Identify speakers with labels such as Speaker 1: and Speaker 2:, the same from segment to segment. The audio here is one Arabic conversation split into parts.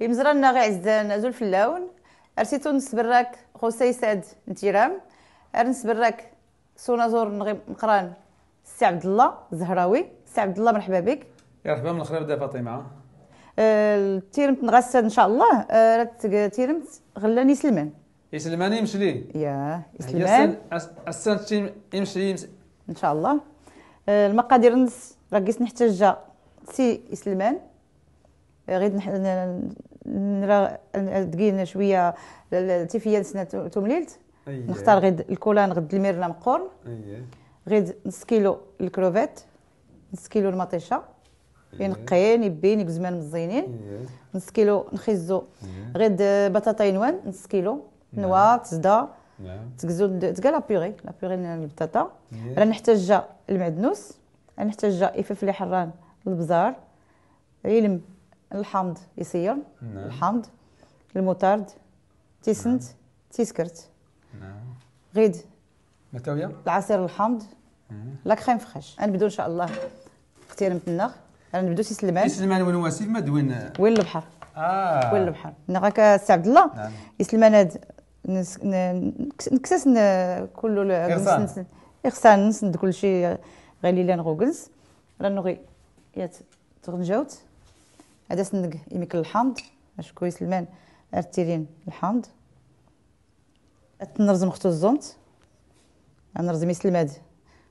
Speaker 1: يمزرنا غي عزان زول في اللون. أرسيتو نسبراك خوسي ساد نتيرام. ارنسبراك سونا زور نغي مقران سي عبد الله الزهراوي سي عبد الله مرحبا بك.
Speaker 2: يا مرحبا من الخير بدا فاطمة.
Speaker 1: أه تيرمت نغسد إن شاء الله. أه تيرمت غلاني سلمان
Speaker 2: يسلماني يمشلي
Speaker 1: يا يسلمان
Speaker 2: السنة يمشي
Speaker 1: إن شاء الله. أه المقادير نس راكيس نحتاج سي سلمان أه غير نرى شوية التيفية سنه تومليلت. أيه. نختار غير الكولان غد الميرنا مقورن أيه. غير نص كيلو الكروفيت نص كيلو المطيشة. ينقين يبين بزمان مزينين نص كيلو نخزو. غير بطاطا نوان نص كيلو. نوا تزدا تكزو تلقى لا بيغي لا بيغي البطاطا. راه نحتاج المعدنوس نحتاج الفلفل حران البزار. علم الحامض يصير الحامض الموتارد تيسنت تيسكرت غيد.
Speaker 2: متاويه
Speaker 1: العصير الحامض لا كريم فريش. غنبداو إن شاء الله اختيار متنا غنبداو سي سلمان
Speaker 2: سي سلمان وين واسيف ما دوين.
Speaker 1: وين البحر؟
Speaker 2: آه.
Speaker 1: وين البحر؟ نغاك سي عبد الله. نعم. سلمان هاد نكسس كله يخسان نسند كل شيء غالي لأن غوغلز. رانو غي يات تغنجاوت هذا سندق يمكن الحامض اش كويس المان أرتيرين الحامض. تنرزم ختو الزومت نرزم يسلماد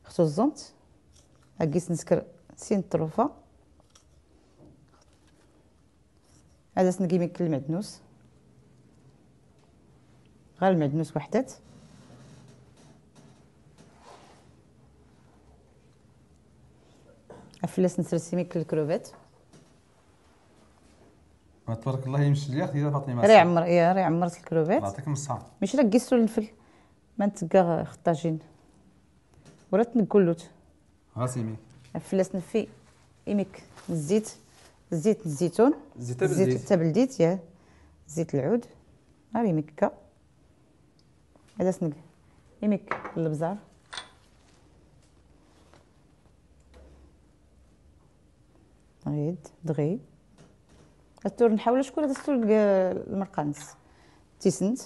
Speaker 1: ختو الزومت. هكيس نسكر سين الطروفه هذا سنقي يمكن المعدنوس. غير المعدنوس وحدات. افلاس نسرسي ميك الكروفيت.
Speaker 2: تبارك الله يمشي ليا أختي فاطمة.
Speaker 1: راه عمر يا راه عمرت الكروفيت
Speaker 2: الله يعطيك الصحة.
Speaker 1: ماشي راه كيسو الفل. ما نتقى خطاجين ولا تنقلوت
Speaker 2: غاسيمي
Speaker 1: فلاس نفي. إيميك. الزيت زيت الزيتون.
Speaker 2: زيت الزيت
Speaker 1: تبلديت. يا. زيت العود. ها إيميك كا. هذا سنق. إيميك البزار. غيد. دغي التور نحاول شكون التور المرقانس تيسنت.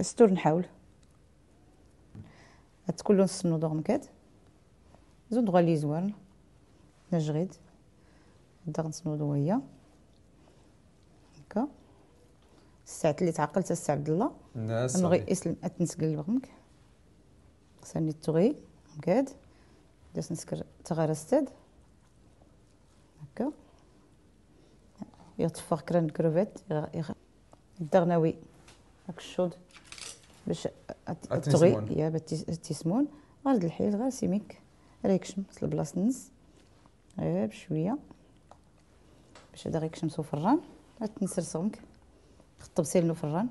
Speaker 1: الستور نحاول. هاد كلو نسمنو دوغ مكاد. زود غالي زوان نجغيد هدا غنسنودو هي هكا. الساعات اللي تعقلت السي عبد الله. نبغي اسلم اتنسقل البغمك ساني التغي مكاد. داس نسكر تغارستاد هكا. يطفى كران كروفيت الدغناوي هاك الشوط باش التغي يا التيسمون غير الحيل غير سيميك. ريكشم في البلاصة النص. غير بشوية. باش هذا غيكشمسو فران. تنسرسونك خطب سيلنو فران.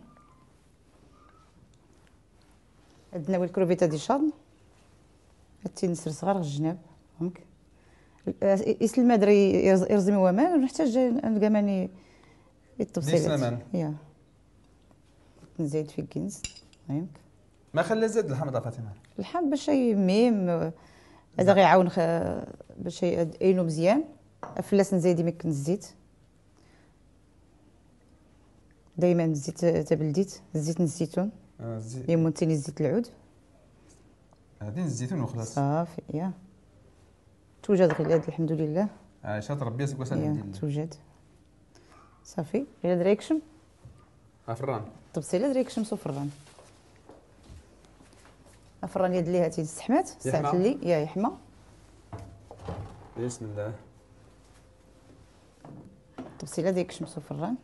Speaker 1: عندنا الكروفيتا دي شادن هاتي نسرس غير الجناب فهمك؟ يسلم دري يرزمي ومان نحتاج نلقى ماني
Speaker 2: يطبسيلات
Speaker 1: يا. نزيد في كنز فهمك
Speaker 2: ما خلى زاد الحمض فاطمة؟
Speaker 1: الحمض باش يميم هذا غيعاون باش يعينو مزيان. فلاس نزيد يمكن الزيت. دائما الزيت تبلديت زيت الزيتون
Speaker 2: آه زيت
Speaker 1: يمون تاني زيت العود.
Speaker 2: هذه الزيتون وخلاص.
Speaker 1: صافي يا. توجد غير هاد الحمد لله.
Speaker 2: عايشات ربي يسقوا
Speaker 1: سنة توجد. صافي غير دريكشم
Speaker 2: فران.
Speaker 1: طبسيله دريكشم سو فران. فران يد ليها تيستحمات ساعة اللي يا يحمى.
Speaker 2: بسم الله.
Speaker 1: طبسيله دريكشم سو فران.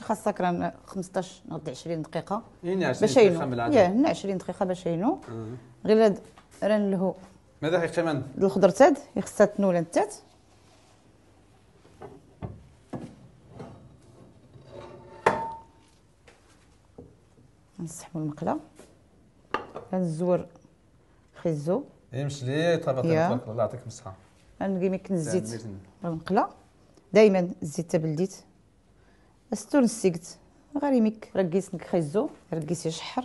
Speaker 1: خاصك راه 15 نغد 20 دقيقة.
Speaker 2: باش ينو.
Speaker 1: يا 20 دقيقة باش ينو. غير هاد راه نلهو
Speaker 2: ماذا حيق كمان
Speaker 1: الخضر تاد خصها تنول نتات نسحبوا المقلة. غنزور خيزو.
Speaker 2: يمشي لي طبعا تبارك الله يعطيك الصحه
Speaker 1: غنقي مكن الزيت المقلة. دائما الزيت تبلديت. استون السيكت غير يميك. ركيس نخيزو ركيس يشحر.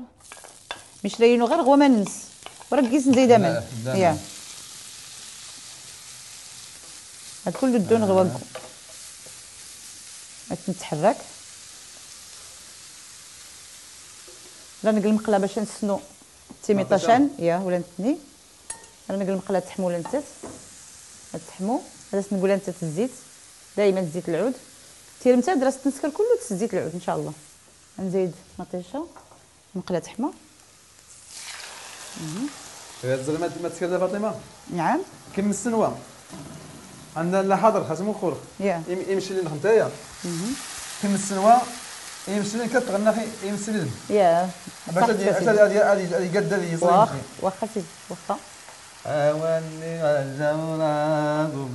Speaker 1: مش لاينو غير غوما ننس. وركيس نزيد من يا. هاد كل الدون آه. غوانكو. تتحرك راه نقل المقله باش نسنو. تيميطاشان يا ولا نتني. راه نقل المقله تحمو ولا نتات تحمو. هذا نقول انت الزيت. دائما زيت العود. تيرمتا دراسة النسكر كله تزيت العود إن شاء الله. نزيد مطيشة مقلة تحمى
Speaker 2: الزلمه ما تسكر فاطمة؟
Speaker 1: نعم.
Speaker 2: كم السنوة. عندنا لا حاضر خاص خور يمشي لنا نتايا كم السنوة يمشي لنا كتغنى يمشي لنا
Speaker 1: يا.
Speaker 2: باش هذه هذه هذه قد لي
Speaker 1: واخا واخا. واخا
Speaker 2: أولي الجواب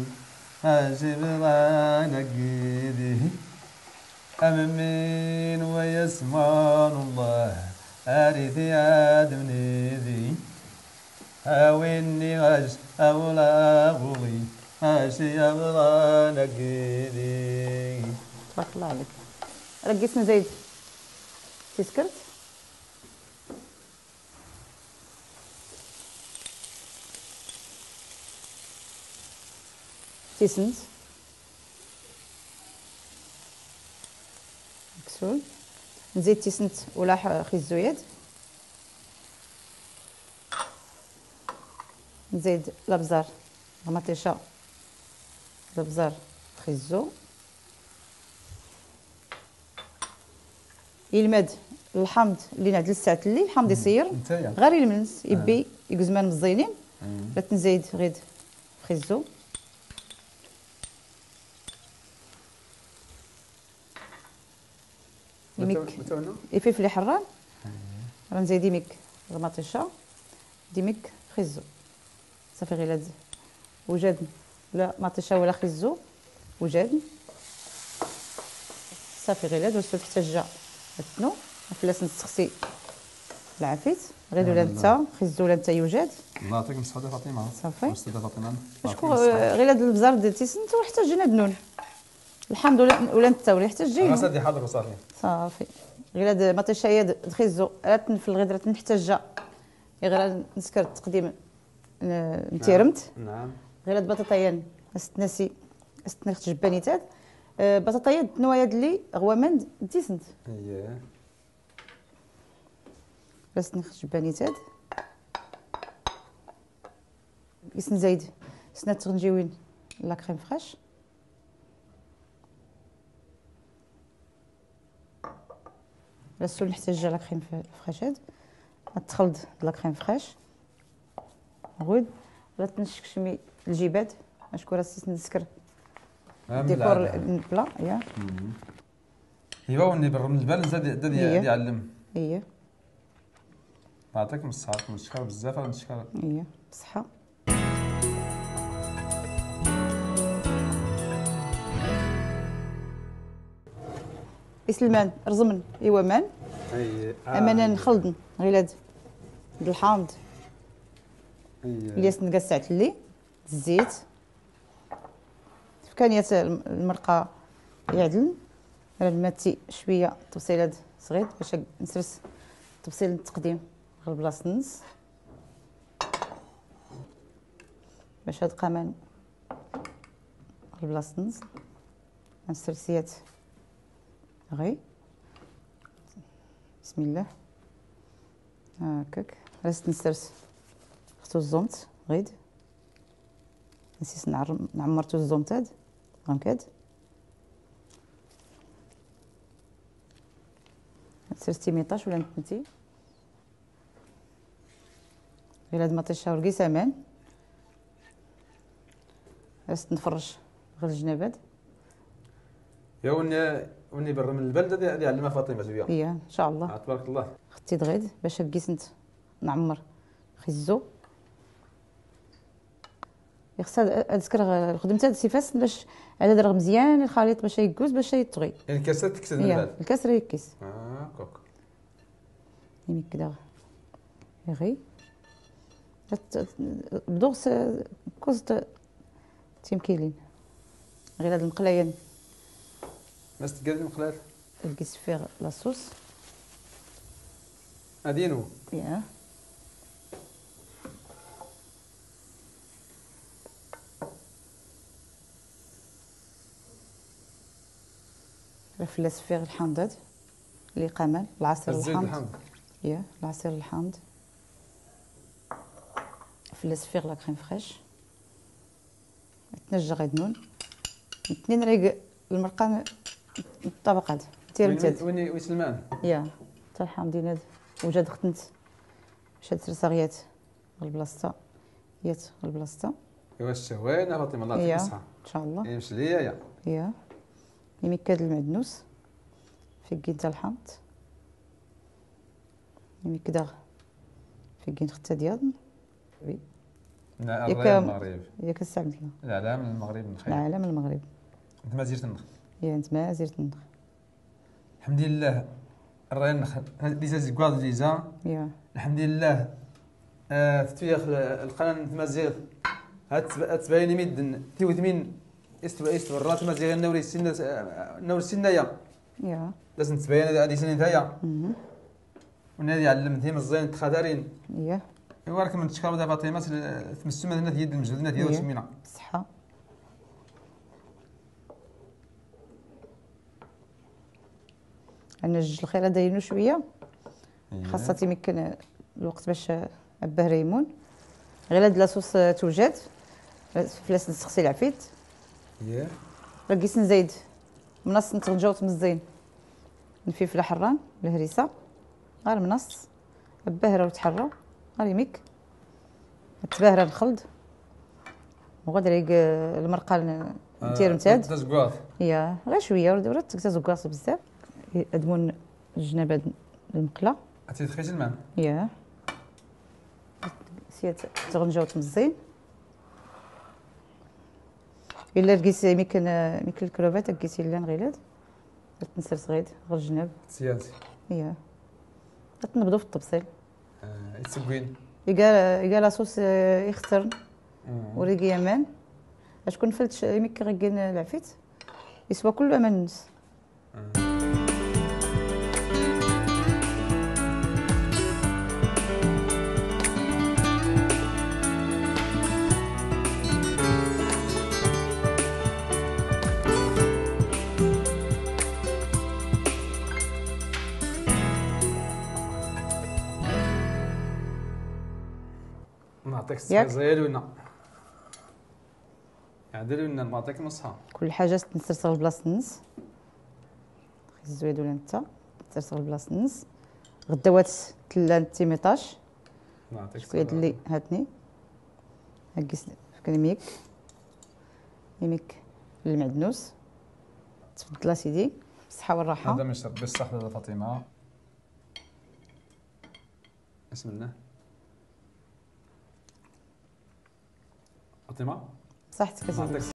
Speaker 2: أجبران قيده أمين ويسمان الله. أريد يا دنيدي أويني غش أولا غولي أشي أبغى نقيدي
Speaker 1: تبارك الله عليك. رقصنا زيد. تسكرت؟ تيسنت مكسول نزيد تيسنت ولا خيزويد نزيد الابزار غماطيشه الابزار خيزو يلمد الحامض اللي نعدل الساعة الليل الحامض يصير غير يلمس يبي يقزمان مزينين. لا تنزيد غير خيزو ديميك الفلفل حران. غنزيد ديميك غماطيشه ديميك خيزو. صافي غير لاد وجاد. لا مطيشه ولا خيزو. وجاد. صافي غير لاد وصلت حتى جا التنو فلاس نستخسي العفيت غير ولا انت خيزو ولا انت يوجد
Speaker 2: الله يعطيك الصحه فاطمة.
Speaker 1: صافي. أستاذة فاطمة. شكون غير هاد البزار ديال تيسنت وحتى جينا دنون الحمد لله. ولا انت ولا حتى جينا
Speaker 2: صافي حاضر وصافي.
Speaker 1: صافي. غير هاد مطيشه خيزو راه تنفل غير تنحتاج غير نسكر التقديم نتيرمت.
Speaker 2: نعم.
Speaker 1: غير هاد البطاطايان استناسي استنخت جبانيتات أه بطاطايات نوايا دلي غوامند ديسنت.
Speaker 2: اييه
Speaker 1: بس نخت جبانيتات كيس نزايد سنات تغنجيوين لا كريم فريش راسو نحتاج لا كريم فريش هاد. تخلط لا كريم فريش. غود. ولا تنشكشمي الجباد. اشكون راسي نسكر ديكور البلا. يا.
Speaker 2: ايوا وني بالرمل البال زاد زاد يعلم
Speaker 1: إيه
Speaker 2: يعطيكم الصحة نشكر بزاف نشكر
Speaker 1: إيه بصحة. سلمان رزمن. إيوا مان
Speaker 2: إيه
Speaker 1: امانا نخلطن غير الحامض. اللي سنقا ساعة اللي الزيت. كانيات المرقة يعدل. الماتي شوية تبصيلات صغير باش نسرس تبصيل التقديم غير بلاصة النص. باش هاد قامان غير بلاصة النص. نسرسيات غي بسم الله. هكاك. رست نسرس خصو الزومت غيد نسيت نعمرتو الزومت هاد. هكاد سرتي ميطاش ولا نتنتي غير هاد مطيشة ورقي سامان. بس نفرش. غير الجنابات
Speaker 2: يا وني برا من البلد هذه علمها فاطمة شوية
Speaker 1: إيه إن شاء الله.
Speaker 2: تبارك الله.
Speaker 1: ختي دغيد باش بقيت نعمر. خزو خصها تذكر خدمتها سيفاس باش هذا درغ مزيان الخليط باش يكوز باش يطغي
Speaker 2: يعني الكاسه تكسد من بعد؟
Speaker 1: الكاس راه يكيس.
Speaker 2: آه كوك.
Speaker 1: يعني كدا غي بدوغ كوز تيمكيلين غير هاد المقلايين
Speaker 2: بس تقدر خلال
Speaker 1: تلقيت فيغ لاصوص
Speaker 2: أدينو.
Speaker 1: يا. رفلس فيغ الحمضات اللي قمل العصير
Speaker 2: الحمض
Speaker 1: يا العصير الحمض فلاس فيغ لا كريم فريش. تنجى غير نون. اثنين ريق المرقة الطبق هذا
Speaker 2: تير وين وين سلمان
Speaker 1: يا حتى الحامضين وجاد ختنت شاد سرساغيات البلاصه يات. البلاصه
Speaker 2: ايوا الشهوانه فاطمه الله يعطيك الصحه
Speaker 1: إن شاء الله.
Speaker 2: يمشي ليا يا؟
Speaker 1: يا. يمكاد المعدنوس. في كينتا الحامض يمكدا في كين ختا ديال
Speaker 2: وي. العالم المغرب.
Speaker 1: ياك السعد
Speaker 2: العالم المغرب
Speaker 1: نخير العالم المغرب.
Speaker 2: أنت ما زيرت النخ.
Speaker 1: يا أنت ما زيرت النخ.
Speaker 2: الحمد لله الرأي النخ ليزا زيكواد ليزا
Speaker 1: يا.
Speaker 2: الحمد لله آه فتويا القناة تمازيغ هات تباين ميد تيوت مين استوى استوى الرات مازيغ النوري السنة النوري السنة يا.
Speaker 1: يا
Speaker 2: لازم تبين هذه سنين ثايا ونادي علمتهم الزين تخادرين
Speaker 1: يا.
Speaker 2: ايوا راك من تشكر دابا فاطمه تمسوا مثلا في يد المجهود ديال سمينا
Speaker 1: صحه أنا جوج الخيره داينو شوية. خاصة يمكن الوقت باش أباه ريمون. غير هاد لاصوص توجد فلاس نسخسي العفيت.
Speaker 2: ياه
Speaker 1: رقيس نزيد. منص نتغنجاوط مزين الفلفله حران الهريسة. غير منص. باهره وتحرى غير يميك. تباهره الخلد وغادي ريق المرقة نتير نتاد
Speaker 2: تزكواط
Speaker 1: يا غير شوية ورات تزكواط بزاف. أدمون الجناب المقلة.
Speaker 2: عطيت خيت الماء.
Speaker 1: يا سيات تغنجاوط مزين إلا لقيتي ميكن ميكن الكروفات لقيتي لأن غيلاد تنسر صغيد غير الجناب.
Speaker 2: سياسي
Speaker 1: يا تنبضو في الطبسيل
Speaker 2: آه يتسكوين
Speaker 1: يقال يقال لاصوص يختر وريقي يمان اش كون فلت يمكن غيكين العفيت. يسوى كله أمان الناس
Speaker 2: نعطيك زيلونا عدلونا نعطيك نصها.
Speaker 1: كل حاجة تنسرسغ لبلاصه النص زويد ولا انت تنسرسغ لبلاصه النص غداوات تلا تيميطاج
Speaker 2: نعطيك
Speaker 1: شوية اللي هاتني. هكيس كريميك يميك المعدنوس تفضل سيدي. بالصحة والراحة.
Speaker 2: هذا شرب بالصحة فاطمة. بسم الله فاطمه
Speaker 1: صحتك